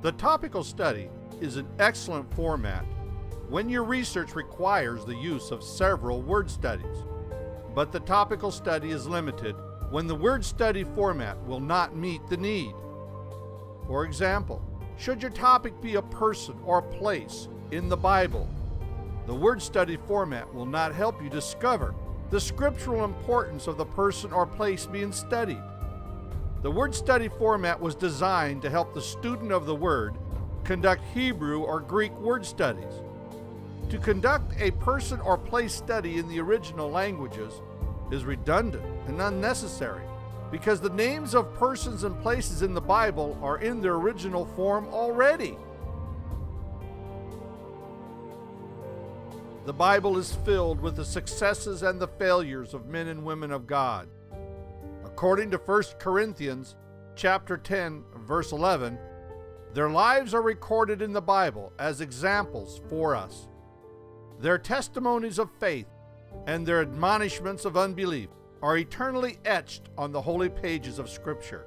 The topical study is an excellent format when your research requires the use of several word studies. But the topical study is limited when the word study format will not meet the need. For example, should your topic be a person or place in the Bible, the word study format will not help you discover the scriptural importance of the person or place being studied. The word study format was designed to help the student of the word conduct Hebrew or Greek word studies. To conduct a person or place study in the original languages is redundant and unnecessary because the names of persons and places in the Bible are in their original form already. The Bible is filled with the successes and the failures of men and women of God. According to 1 Corinthians chapter 10 verse 11, their lives are recorded in the Bible as examples for us. Their testimonies of faith and their admonishments of unbelief are eternally etched on the holy pages of Scripture.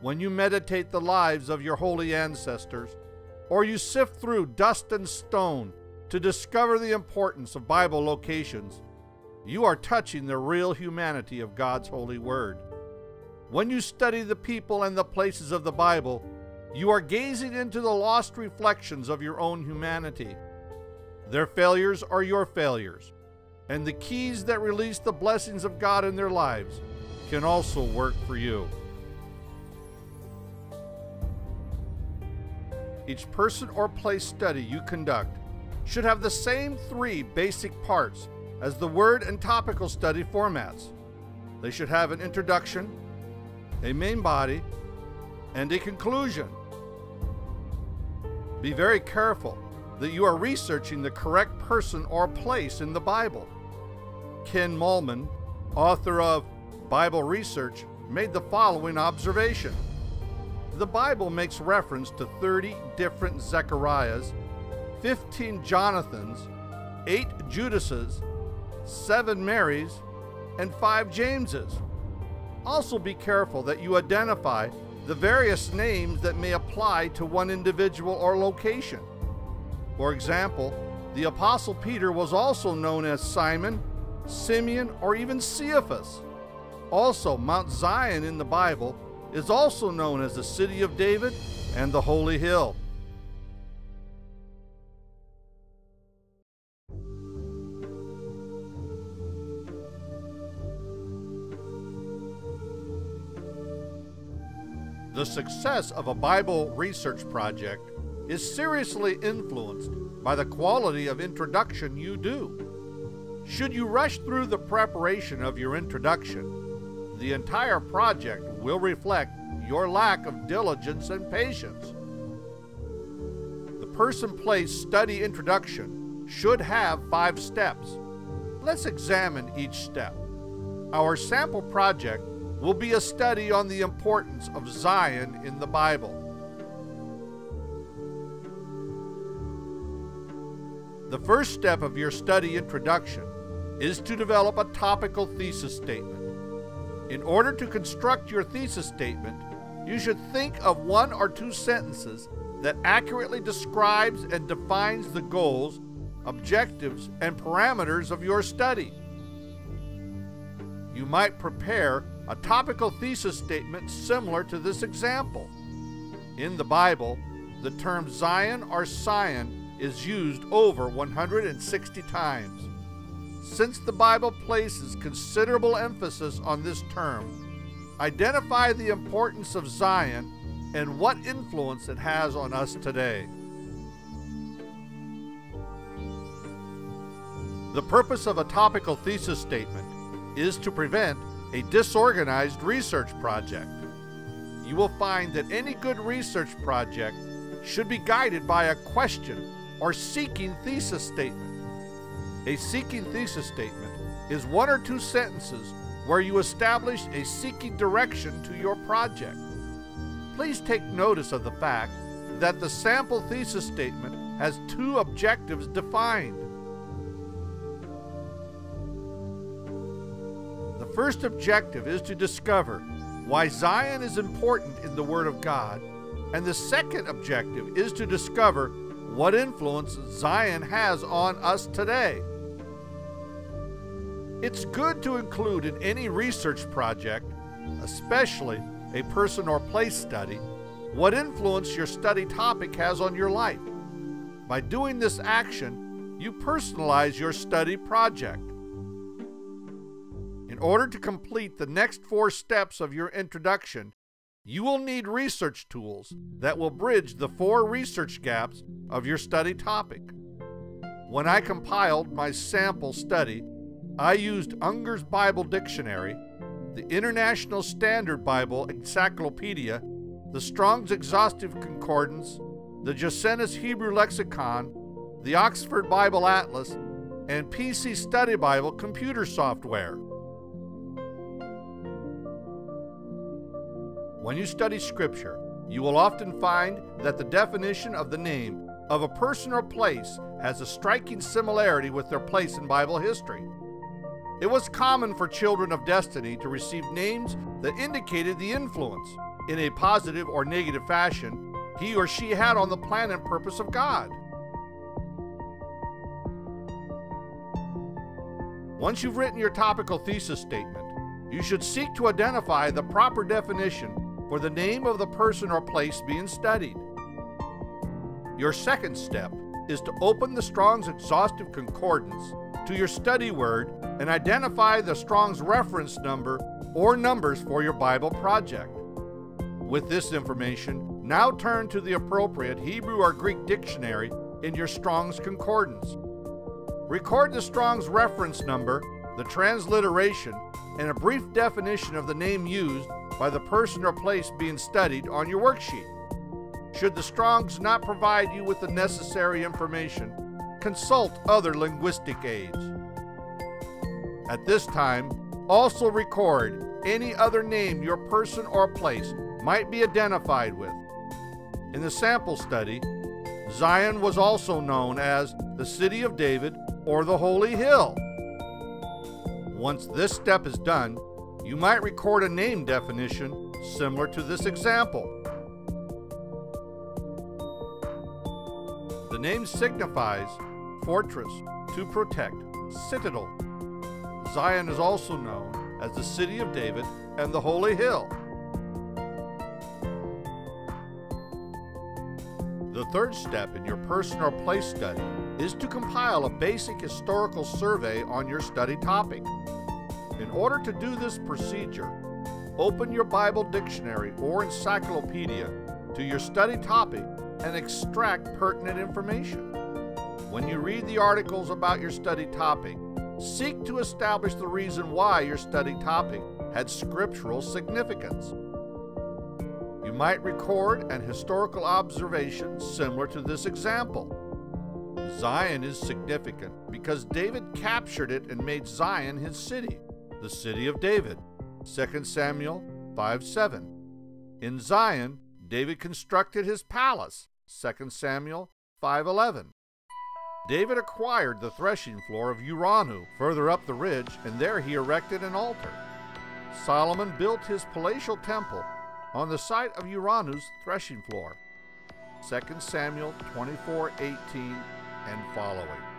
When you meditate the lives of your holy ancestors, or you sift through dust and stone to discover the importance of Bible locations, you are touching the real humanity of God's holy word. When you study the people and the places of the Bible, you are gazing into the lost reflections of your own humanity. Their failures are your failures, and the keys that release the blessings of God in their lives can also work for you. Each person or place study you conduct should have the same three basic parts as the word and topical study formats. They should have an introduction, a main body, and a conclusion. Be very careful that you are researching the correct person or place in the Bible. Ken Mollman, author of Bible Research, made the following observation. The Bible makes reference to 30 different Zechariahs 15 Jonathans, 8 Judases, 7 Marys, and 5 Jameses. Also be careful that you identify the various names that may apply to one individual or location. For example, the Apostle Peter was also known as Simon, Simeon, or even Cephas. Also, Mount Zion in the Bible is also known as the City of David and the Holy Hill. The success of a Bible research project is seriously influenced by the quality of introduction you do. Should you rush through the preparation of your introduction, the entire project will reflect your lack of diligence and patience. The person place study introduction should have five steps. Let's examine each step. Our sample project will be a study on the importance of Zion in the Bible. The first step of your study introduction is to develop a topical thesis statement. In order to construct your thesis statement, you should think of one or two sentences that accurately describes and defines the goals, objectives, and parameters of your study. You might prepare a topical thesis statement similar to this example. In the Bible, the term Zion or Sion is used over 160 times. Since the Bible places considerable emphasis on this term, identify the importance of Zion and what influence it has on us today. The purpose of a topical thesis statement is to prevent a disorganized research project. You will find that any good research project should be guided by a question or seeking thesis statement. A seeking thesis statement is one or two sentences where you establish a seeking direction to your project. Please take notice of the fact that the sample thesis statement has two objectives defined. First objective is to discover why Zion is important in the Word of God And the second objective is to discover what influence Zion has on us today. It's good to include in any research project, especially a person or place study, what influence your study topic has on your life. By doing this action, you personalize your study project. In order to complete the next four steps of your introduction, you will need research tools that will bridge the four research gaps of your study topic. When I compiled my sample study, I used Unger's Bible Dictionary, the International Standard Bible Encyclopedia, the Strong's Exhaustive Concordance, the Gesenius Hebrew Lexicon, the Oxford Bible Atlas, and PC Study Bible computer software. When you study Scripture, you will often find that the definition of the name of a person or place has a striking similarity with their place in Bible history. It was common for children of destiny to receive names that indicated the influence, in a positive or negative fashion, he or she had on the plan and purpose of God. Once you've written your topical thesis statement, you should seek to identify the proper definition for the name of the person or place being studied. Your second step is to open the Strong's Exhaustive Concordance to your study word and identify the Strong's reference number or numbers for your Bible project. With this information, now turn to the appropriate Hebrew or Greek dictionary in your Strong's Concordance. Record the Strong's reference number, the transliteration, and a brief definition of the name used by the person or place being studied on your worksheet. Should the Strongs not provide you with the necessary information, consult other linguistic aids. At this time, also record any other name your person or place might be identified with. In the sample study, Zion was also known as the City of David or the Holy Hill. Once this step is done, you might record a name definition similar to this example. The name signifies fortress, to protect, citadel. Zion is also known as the City of David and the Holy Hill. The third step in your person or place study is to compile a basic historical survey on your study topic. In order to do this procedure, open your Bible dictionary or encyclopedia to your study topic and extract pertinent information. When you read the articles about your study topic, seek to establish the reason why your study topic had scriptural significance. You might record an historical observation similar to this example. Zion is significant because David captured it and made Zion his city the city of David. 2 Samuel 5 7. In Zion, David constructed his palace. 2 Samuel 5:11. David acquired the threshing floor of Araunah further up the ridge, and there he erected an altar. Solomon built his palatial temple on the site of Araunah's threshing floor. 2 Samuel 24:18 and following.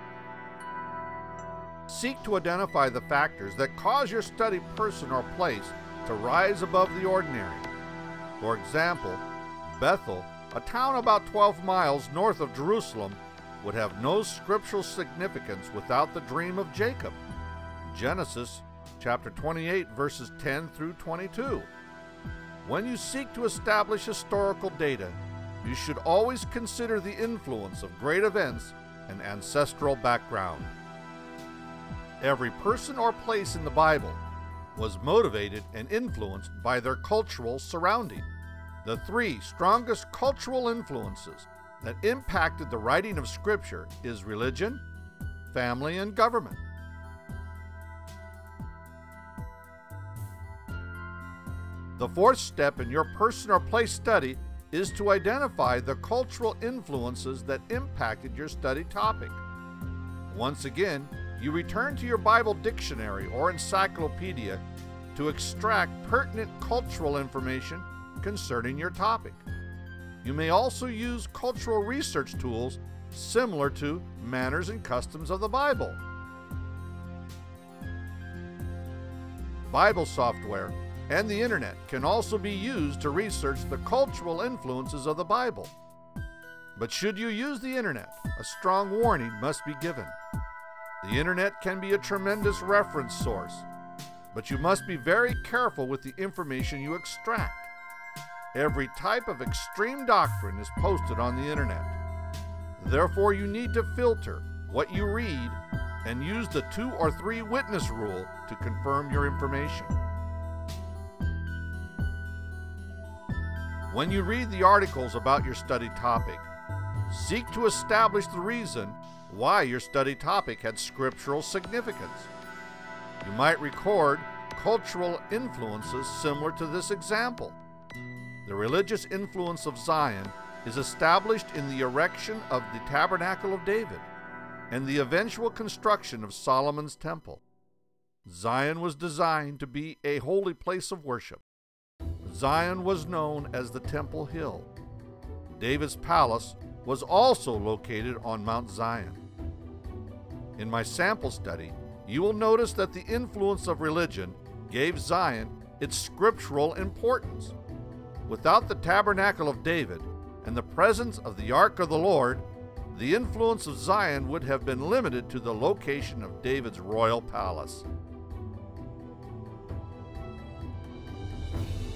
Seek to identify the factors that cause your study person or place to rise above the ordinary. For example, Bethel, a town about 12 miles north of Jerusalem, would have no scriptural significance without the dream of Jacob. Genesis chapter 28 verses 10 through 22. When you seek to establish historical data, you should always consider the influence of great events and ancestral background. Every person or place in the Bible was motivated and influenced by their cultural surrounding. The three strongest cultural influences that impacted the writing of Scripture is religion, family, and government. The fourth step in your person or place study is to identify the cultural influences that impacted your study topic. Once again, you return to your Bible dictionary or encyclopedia to extract pertinent cultural information concerning your topic. You may also use cultural research tools similar to Manners and Customs of the Bible. Bible software and the internet can also be used to research the cultural influences of the Bible. But should you use the internet, a strong warning must be given. The internet can be a tremendous reference source, but you must be very careful with the information you extract. Every type of extreme doctrine is posted on the internet. Therefore, you need to filter what you read and use the two or three witness rule to confirm your information. When you read the articles about your study topic, seek to establish the reason why your study topic had scriptural significance. You might record cultural influences similar to this example. The religious influence of Zion is established in the erection of the Tabernacle of David and the eventual construction of Solomon's Temple. Zion was designed to be a holy place of worship. Zion was known as the Temple Hill. David's palace was also located on Mount Zion. In my sample study, you will notice that the influence of religion gave Zion its scriptural importance. Without the tabernacle of David and the presence of the ark of the Lord, the influence of Zion would have been limited to the location of David's royal palace.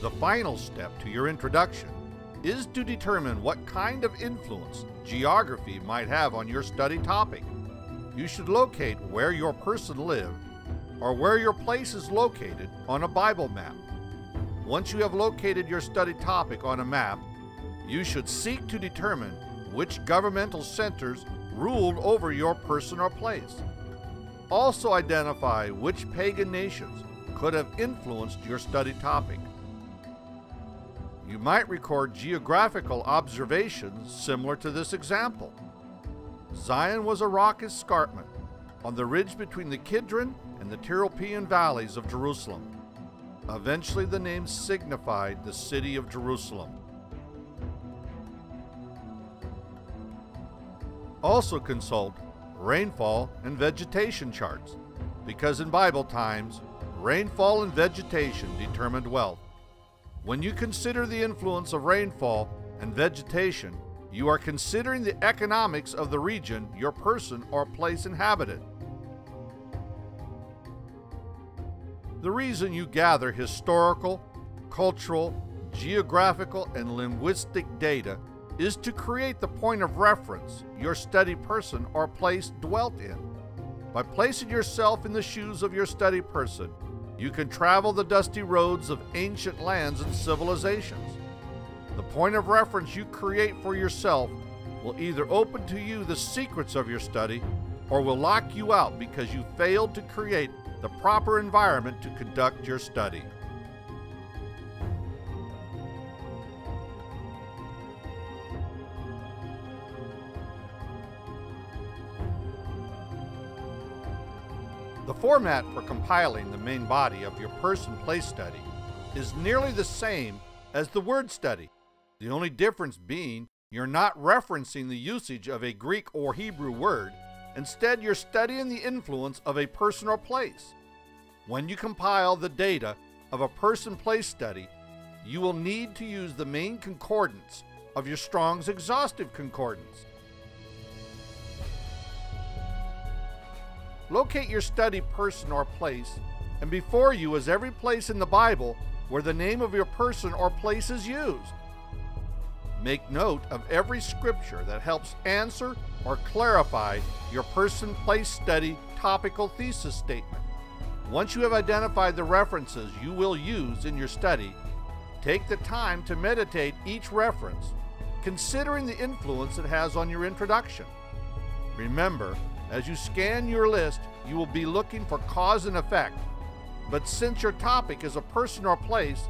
The final step to your introduction is to determine what kind of influence geography might have on your study topic. You should locate where your person lived or where your place is located on a Bible map. Once you have located your study topic on a map, you should seek to determine which governmental centers ruled over your person or place. Also identify which pagan nations could have influenced your study topic. You might record geographical observations similar to this example. Zion was a rock escarpment on the ridge between the Kidron and the Tyropoeon valleys of Jerusalem. Eventually, the name signified the city of Jerusalem. Also consult rainfall and vegetation charts, because in Bible times, rainfall and vegetation determined wealth. When you consider the influence of rainfall and vegetation, you are considering the economics of the region your person or place inhabited. The reason you gather historical, cultural, geographical, and linguistic data is to create the point of reference your study person or place dwelt in. By placing yourself in the shoes of your study person, you can travel the dusty roads of ancient lands and civilizations. The point of reference you create for yourself will either open to you the secrets of your study or will lock you out because you failed to create the proper environment to conduct your study. The format for compiling the main body of your person place study is nearly the same as the word study, the only difference being you're not referencing the usage of a Greek or Hebrew word, instead, you're studying the influence of a person or place. When you compile the data of a person place study, you will need to use the main concordance of your Strong's exhaustive concordance. Locate your study person or place, and before you is every place in the Bible where the name of your person or place is used. Make note of every scripture that helps answer or clarify your person place study topical thesis statement. Once you have identified the references you will use in your study, take the time to meditate each reference, considering the influence it has on your introduction. Remember, as you scan your list, you will be looking for cause and effect. But since your topic is a person or place,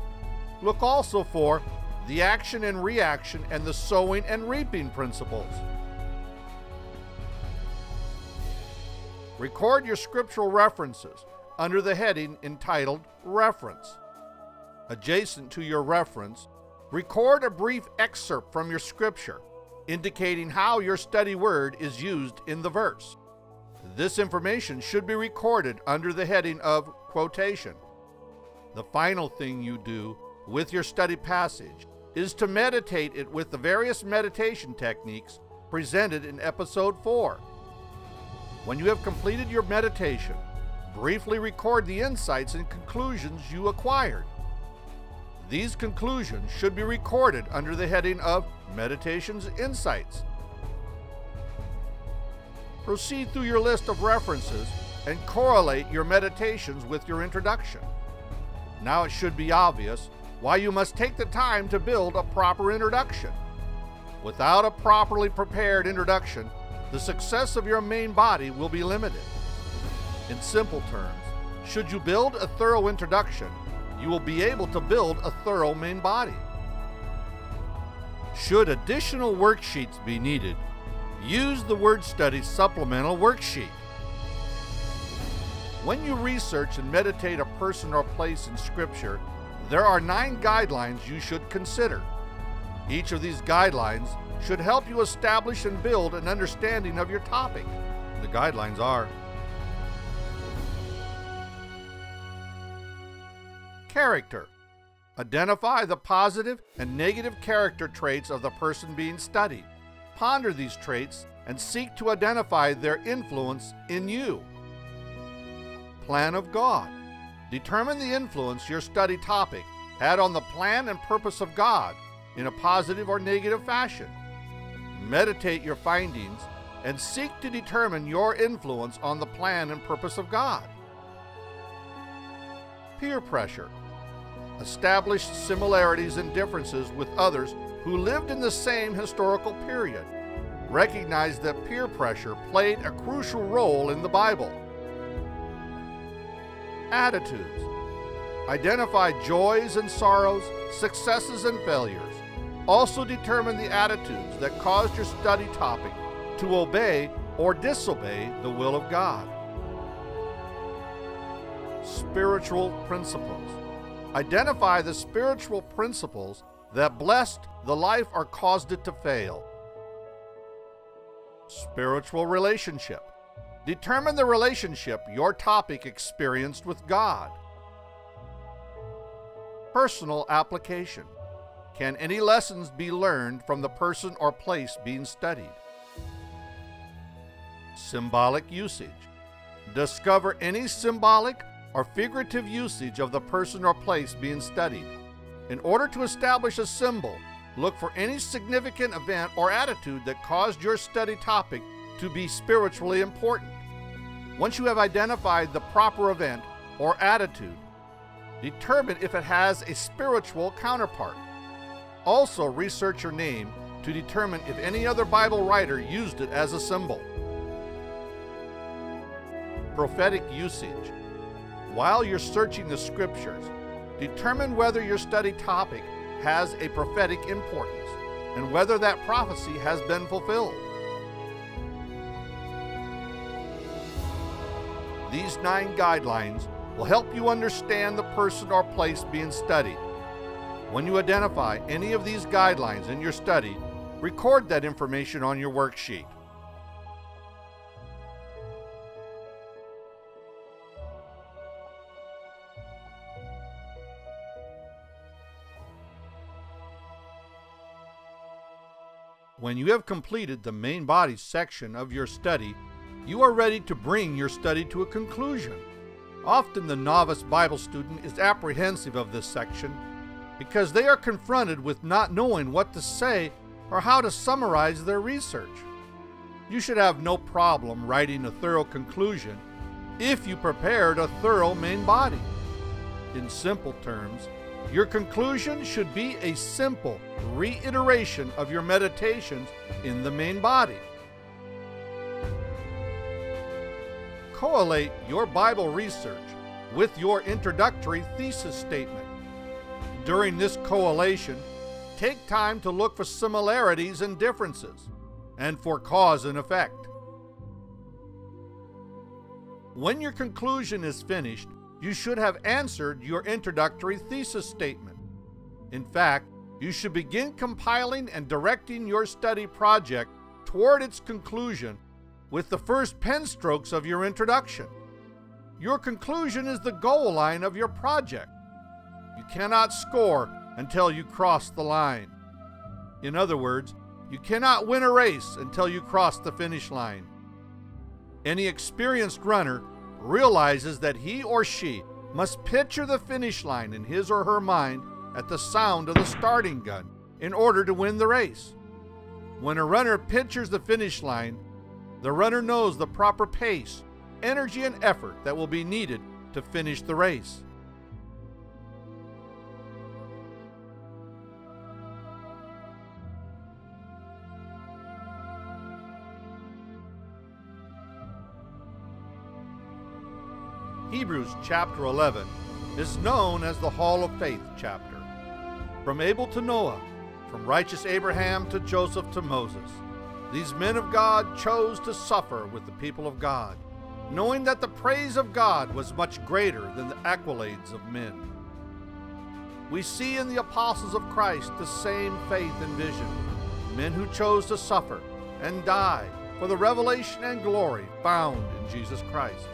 look also for the action and reaction and the sowing and reaping principles. Record your scriptural references under the heading entitled Reference. Adjacent to your reference, Record a brief excerpt from your scripture indicating how your study word is used in the verse. This information should be recorded under the heading of quotation. The final thing you do with your study passage is to meditate it with the various meditation techniques presented in episode 4. When you have completed your meditation, briefly record the insights and conclusions you acquired. These conclusions should be recorded under the heading of Meditation's Insights. Proceed through your list of references and correlate your meditations with your introduction. Now it should be obvious why you must take the time to build a proper introduction. Without a properly prepared introduction, the success of your main body will be limited. In simple terms, should you build a thorough introduction, you will be able to build a thorough main body. Should additional worksheets be needed, use the Word Study Supplemental Worksheet. When you research and meditate a person or place in Scripture, there are nine guidelines you should consider. Each of these guidelines should help you establish and build an understanding of your topic. The guidelines are Character Identify the positive and negative character traits of the person being studied. Ponder these traits and seek to identify their influence in you. Plan of God Determine the influence your study topic had on the plan and purpose of God in a positive or negative fashion. Meditate your findings and seek to determine your influence on the plan and purpose of God. Peer pressure established similarities and differences with others who lived in the same historical period. Recognize that peer pressure played a crucial role in the Bible. Attitudes Identify joys and sorrows, successes and failures. Also determine the attitudes that caused your study topic to obey or disobey the will of God. Spiritual principles Identify the spiritual principles that blessed the life or caused it to fail. Spiritual relationship. Determine the relationship your topic experienced with God. Personal application. Can any lessons be learned from the person or place being studied? Symbolic usage. Discover any symbolic or figurative usage of the person or place being studied. In order to establish a symbol, look for any significant event or attitude that caused your study topic to be spiritually important. Once you have identified the proper event or attitude, determine if it has a spiritual counterpart. Also, research your name to determine if any other Bible writer used it as a symbol. Prophetic usage. While you're searching the scriptures, determine whether your study topic has a prophetic importance and whether that prophecy has been fulfilled. These nine guidelines will help you understand the person or place being studied. When you identify any of these guidelines in your study, record that information on your worksheet. When you have completed the main body section of your study, you are ready to bring your study to a conclusion. Often the novice Bible student is apprehensive of this section because they are confronted with not knowing what to say or how to summarize their research. You should have no problem writing a thorough conclusion if you prepared a thorough main body. In simple terms, your conclusion should be a simple reiteration of your meditations in the main body. Correlate your Bible research with your introductory thesis statement. During this correlation, take time to look for similarities and differences, and for cause and effect. When your conclusion is finished, you should have answered your introductory thesis statement. In fact, you should begin compiling and directing your study project toward its conclusion with the first pen strokes of your introduction. Your conclusion is the goal line of your project. You cannot score until you cross the line. In other words, you cannot win a race until you cross the finish line. Any experienced runner realizes that he or she must picture the finish line in his or her mind at the sound of the starting gun in order to win the race. When a runner pictures the finish line, the runner knows the proper pace, energy, and effort that will be needed to finish the race. Hebrews chapter 11 is known as the Hall of Faith chapter. From Abel to Noah, from righteous Abraham to Joseph to Moses, these men of God chose to suffer with the people of God, knowing that the praise of God was much greater than the accolades of men. We see in the apostles of Christ the same faith and vision, men who chose to suffer and die for the revelation and glory found in Jesus Christ.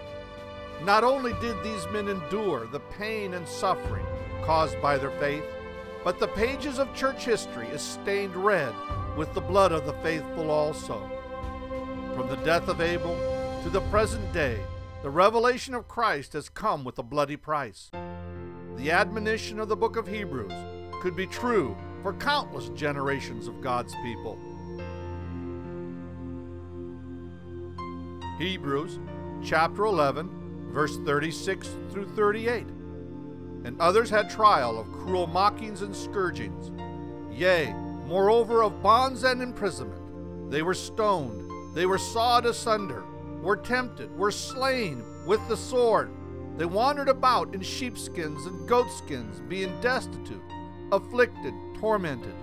Not only did these men endure the pain and suffering caused by their faith, but the pages of church history is stained red with the blood of the faithful also. From the death of Abel to the present day, the revelation of Christ has come with a bloody price. The admonition of the book of Hebrews could be true for countless generations of God's people. Hebrews chapter 11 verse 36 through 38. And others had trial of cruel mockings and scourgings, yea, moreover of bonds and imprisonment. They were stoned, they were sawed asunder, were tempted, were slain with the sword. They wandered about in sheepskins and goatskins, being destitute, afflicted, tormented,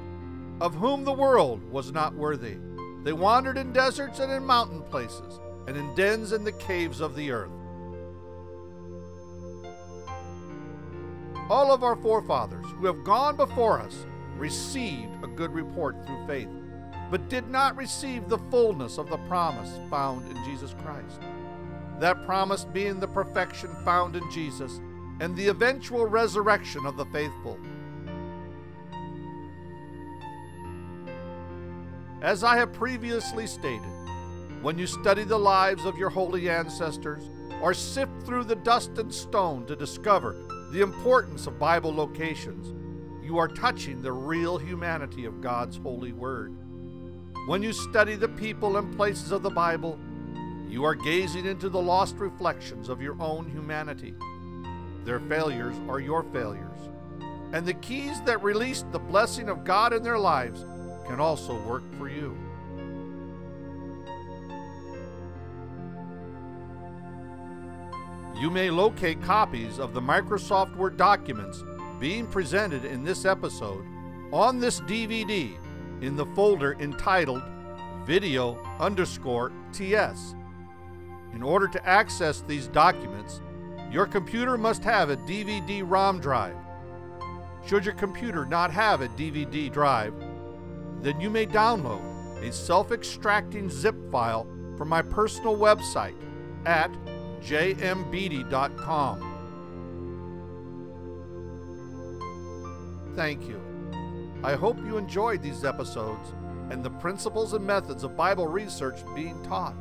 of whom the world was not worthy. They wandered in deserts and in mountain places, and in dens and the caves of the earth. All of our forefathers who have gone before us received a good report through faith, but did not receive the fullness of the promise found in Jesus Christ. That promise being the perfection found in Jesus and the eventual resurrection of the faithful. As I have previously stated, when you study the lives of your holy ancestors, or sift through the dust and stone to discover the importance of Bible locations, you are touching the real humanity of God's holy word. When you study the people and places of the Bible, you are gazing into the lost reflections of your own humanity. Their failures are your failures. And the keys that release the blessing of God in their lives can also work for you. You may locate copies of the Microsoft Word documents being presented in this episode on this DVD in the folder entitled Video underscore TS. In order to access these documents, your computer must have a DVD ROM drive. Should your computer not have a DVD drive, then you may download a self extracting zip file from my personal website at jmbeatty.com. Thank you. I hope you enjoyed these episodes and the principles and methods of Bible research being taught.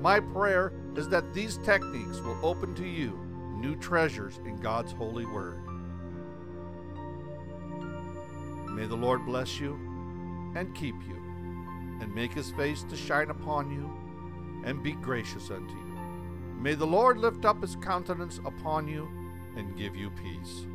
My prayer is that these techniques will open to you new treasures in God's holy word. May the Lord bless you and keep you, and make his face to shine upon you, and be gracious unto you. May the Lord lift up his countenance upon you and give you peace.